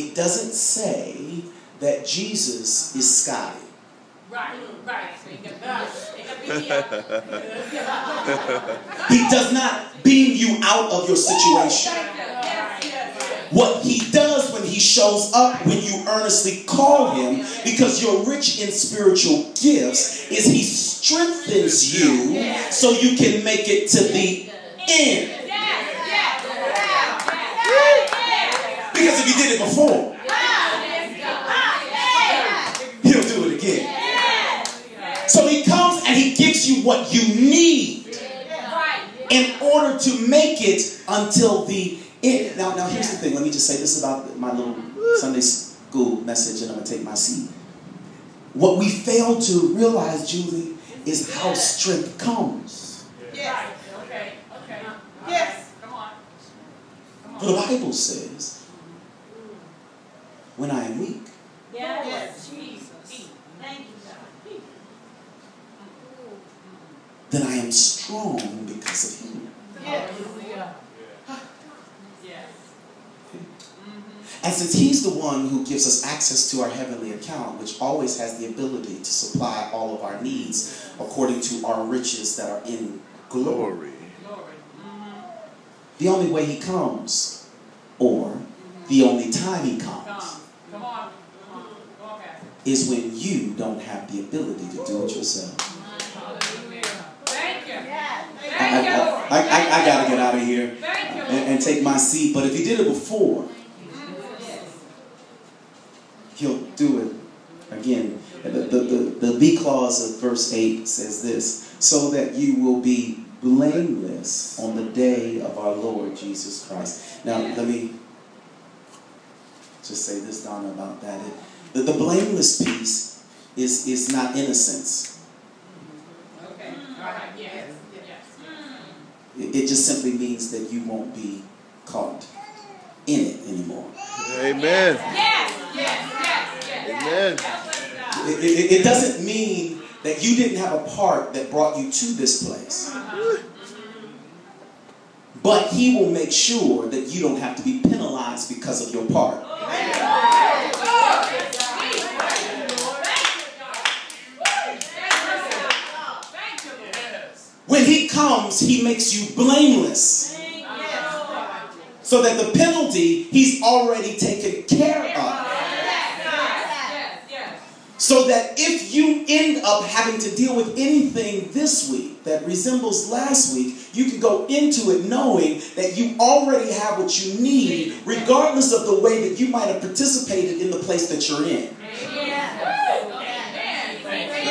it doesn't say that Jesus is Scotty. Right, right. He does not beam you out of your situation. What he does when he shows up, when you earnestly call him, because you're rich in spiritual gifts, is he strengthens you so you can make it to the end. Because if he did it before, he'll do it again. So he comes and he gives you what you need in order to make it until the end. Now, now here's the thing. Let me just say this about my little Sunday school message, and I'm gonna take my seat. What we fail to realize, Julie, is how strength comes. Yes. Okay, okay. Yes. Come on. For the Bible says, when I am weak, Yes. Jesus. Thank you, God. then I am strong because of him. Yes. Hallelujah. Yes. And since he's the one who gives us access to our heavenly account, which always has the ability to supply all of our needs according to our riches that are in glory, Glory. the only way he comes, or the only time he Come. comes, Come on. Come on. Go on, is when you don't have the ability to do it yourself. Thank you. Yes. I, Thank you, I, I, I, I gotta get out of here and, and take my seat. But if he did it before, he'll do it again. The, the, the, the B clause of verse 8 says this so that you will be blameless on the day of our Lord Jesus Christ. Now, let me just say this, Donna, about that. It, the, the blameless piece is, is not innocence, Okay. All right. Yes. Yes. it, it just simply means that you won't be caught in it anymore. Amen. Yes. Yes. Yes. Yes. Amen. Help us, God. It, it, it doesn't mean that you didn't have a part that brought you to this place. Uh-huh. Uh-huh. But he will make sure that you don't have to be penalized because of your part. When he comes, he makes you blameless. So that the penalty he's already taken care of. So that if you end up having to deal with anything this week that resembles last week, you can go into it knowing that you already have what you need, regardless of the way that you might have participated in the place that you're in.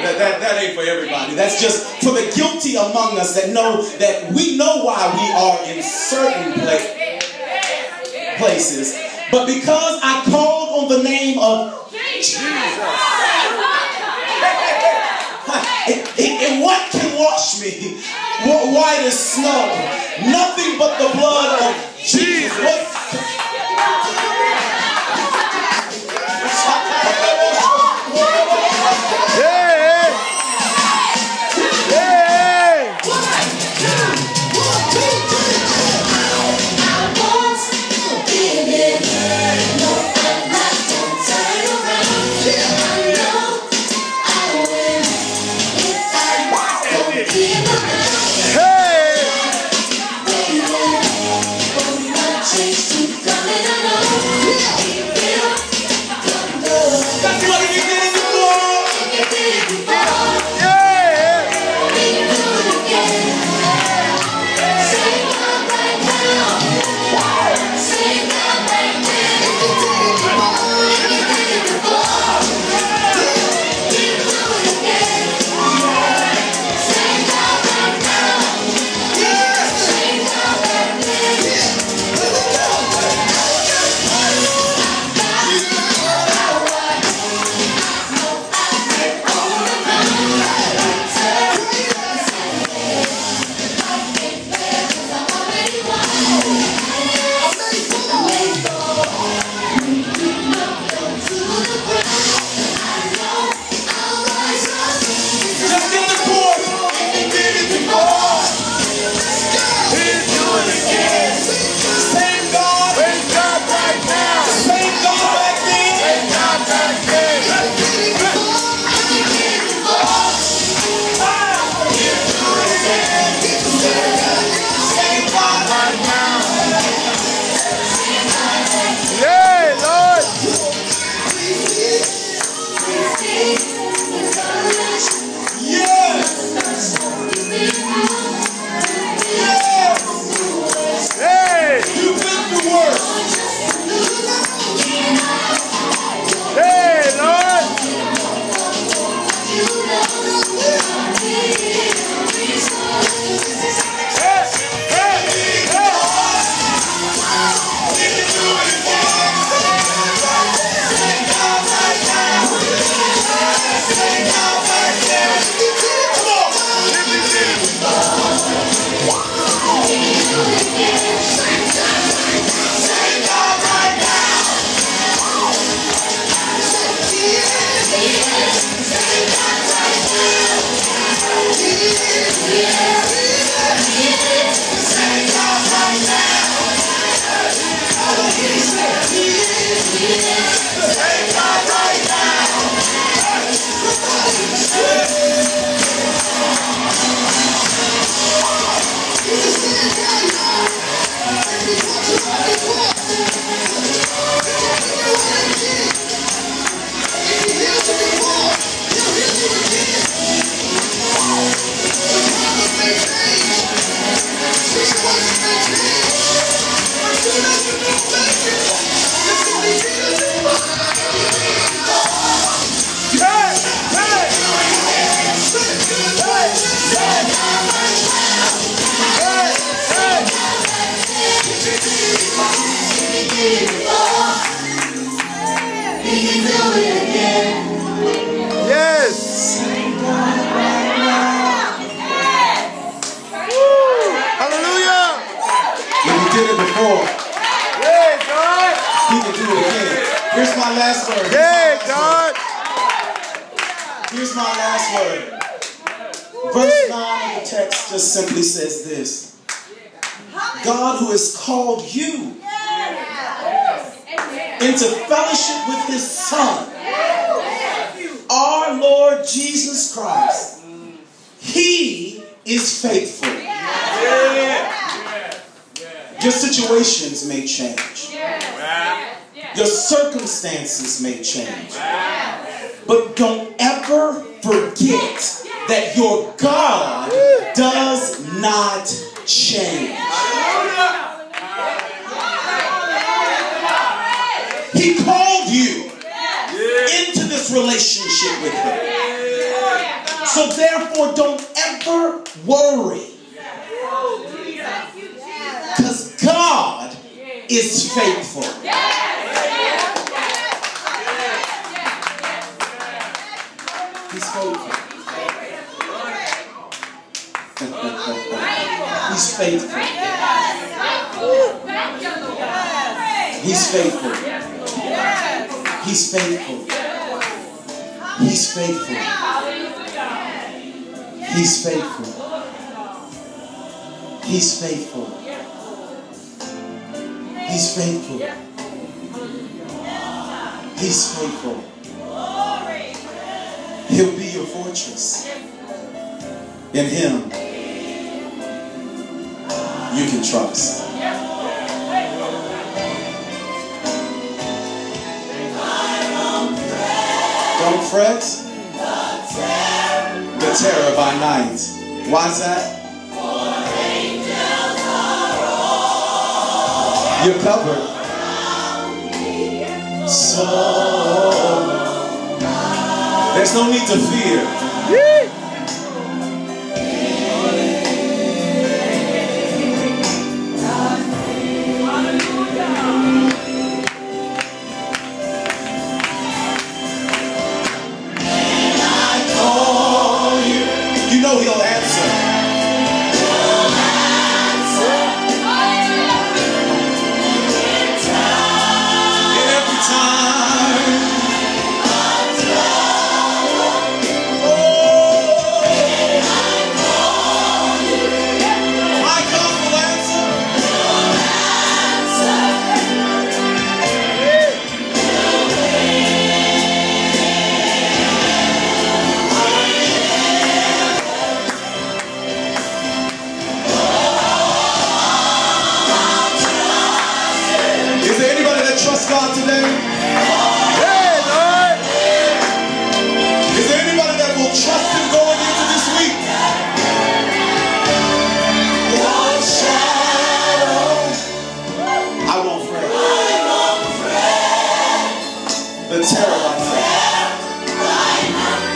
That, that, that ain't for everybody. That's just for the guilty among us that know that we know why we are in certain pla- places. But because I called on the name of and, and- and what can wash me Wh- white as snow? Nothing but the blood of Jesus. What- Hallelujah. If he did it before, Hey, God. he can do it again. Here's my last word. Here's Hey, last God. word. Here's my last word. Verse 9 of the text just simply says this God who has called you into fellowship with his Son, our Lord Jesus Christ. He is faithful. Your situations may change. Your circumstances may change. But don't ever forget that your God does not change. He called you into this relationship with Him. So therefore, don't ever worry. Is faithful. He's faithful. He's faithful. He's faithful. He's faithful. He's faithful. He's faithful. He's faithful. He's faithful. He's faithful. He'll be your fortress. In Him, you can trust. Don't fret. The terror by night. Why's that? You're covered. So there's no need to fear.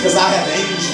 Because I have angels.